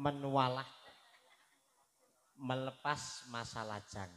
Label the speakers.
Speaker 1: menwalah melepas masa lajang.